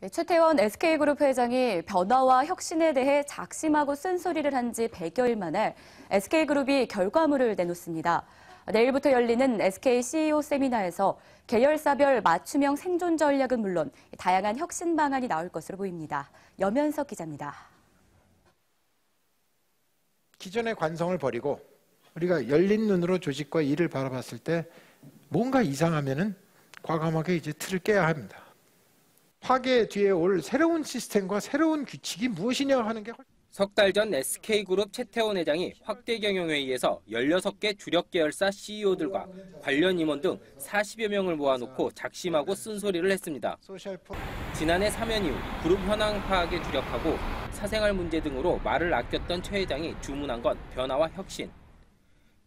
네, 최태원 SK그룹 회장이 변화와 혁신에 대해 작심하고 쓴소리를 한 지 100여일 만에 SK그룹이 결과물을 내놓습니다. 내일부터 열리는 SK CEO 세미나에서 계열사별 맞춤형 생존 전략은 물론 다양한 혁신 방안이 나올 것으로 보입니다. 여면석 기자입니다. 기존의 관성을 버리고 우리가 열린 눈으로 조직과 일을 바라봤을 때 뭔가 이상하면은 과감하게 이제 틀을 깨야 합니다. 파괴 뒤에 올 새로운 시스템과 새로운 규칙이 무엇이냐 하는 게 석달 전 SK그룹 최태원 회장이 확대 경영회의에서 16개 주력 계열사 CEO들과 관련 임원 등 40여 명을 모아놓고 작심하고 쓴소리를 했습니다. 지난해 사면 이후 그룹 현황 파악에 주력하고 사생활 문제 등으로 말을 아꼈던 최 회장이 주문한 건 변화와 혁신.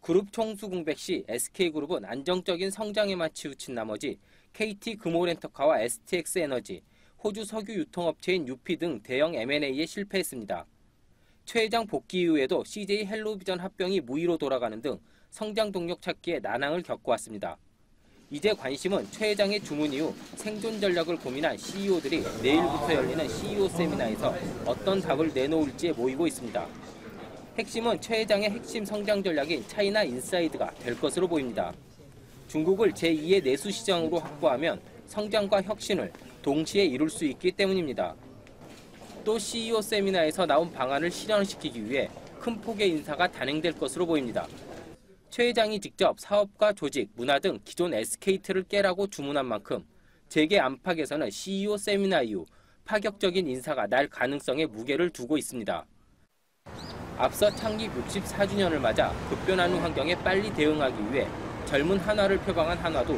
그룹 총수 공백 시 SK그룹은 안정적인 성장에만 치우친 나머지 KT 금호렌터카와 STX 에너지, 호주 석유 유통업체인 UP 등 대형 M&A에 실패했습니다. 최 회장 복귀 이후에도 CJ 헬로비전 합병이 무의로 돌아가는 등 성장 동력 찾기에 난항을 겪어왔습니다. 이제 관심은 최 회장의 주문 이후 생존 전략을 고민한 CEO들이 내일부터 열리는 CEO 세미나에서 어떤 답을 내놓을지에 모이고 있습니다. 핵심은 최 회장의 핵심 성장 전략인 China Inside가 될 것으로 보입니다. 중국을 제2의 내수 시장으로 확보하면 성장과 혁신을 동시에 이룰 수 있기 때문입니다. 또 CEO 세미나에서 나온 방안을 실현시키기 위해 큰 폭의 인사가 단행될 것으로 보입니다. 최 회장이 직접 사업과 조직, 문화 등 기존 SK 틀을 깨라고 주문한 만큼 재계 안팎에서는 CEO 세미나 이후 파격적인 인사가 날 가능성에 무게를 두고 있습니다. 앞서 창립 64주년을 맞아 급변하는 환경에 빨리 대응하기 위해 젊은 한화를 표방한 한화도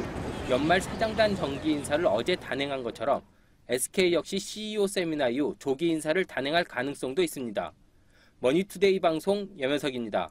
연말 사장단 정기 인사를 어제 단행한 것처럼 SK 역시 CEO 세미나 이후 조기 인사를 단행할 가능성도 있습니다. 머니투데이 방송 염현석입니다.